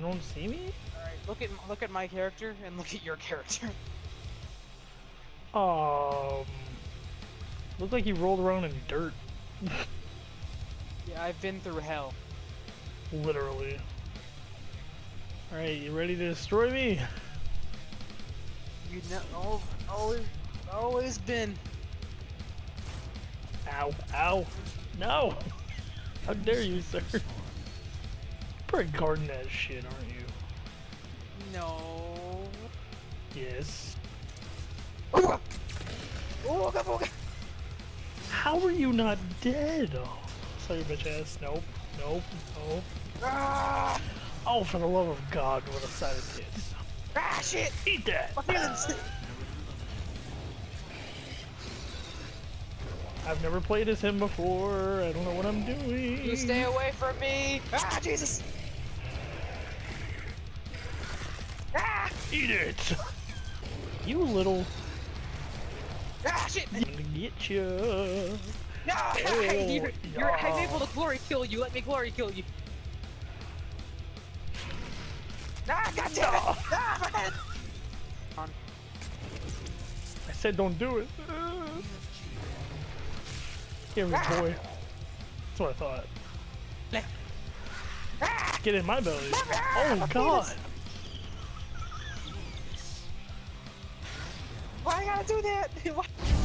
don't see me? Alright, look at look at my character and look at your character. Um, looked like he rolled around in dirt, yeah, I've been through hell. literally. All right, you ready to destroy me? You know, always, always been. Ow! Ow! No! How dare you, sir? Pretty garden that shit, aren't you? No. Yes. Oh, oh, God, oh, God. How are you not dead? Oh, saw your bitch ass. Nope. Nope. Nope. Ah, Oh, for the love of God, what a side of tits. ah, shit! Eat that! My feelings. I've never played as him before. I don't know what I'm doing. You stay away from me! Ah, Jesus! Eat it! You little. ah, shit! I'm gonna get you. No, Oh, you're, you're, I'm able to glory kill you. Let me glory kill you. Ah, God damn it! Ah, my head! I said don't do it. Here we boy. That's what I thought. Ah, Get in my belly. Ah, Oh my God! Why I gotta do that?